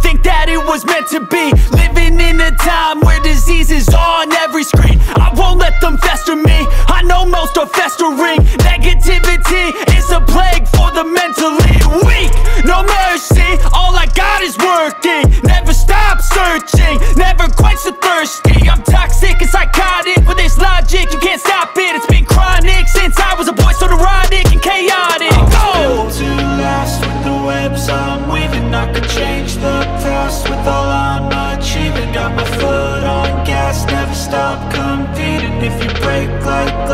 it was meant to be. Living in a time where disease is on every screen. I won't let them fester me. I know most are festering. Negativity is a plague for the mentally weak. No mercy, all I got is working. Never stop searching, never quench the thirsty. I'm toxic and psychotic with this logic. You can't stop it, it's been chronic Since I was a boy, so neurotic and chaotic. Go! built to last with the webs I'm weaving. I could change past with all I'm achieving Got my foot on gas, never stop competing If you break like glass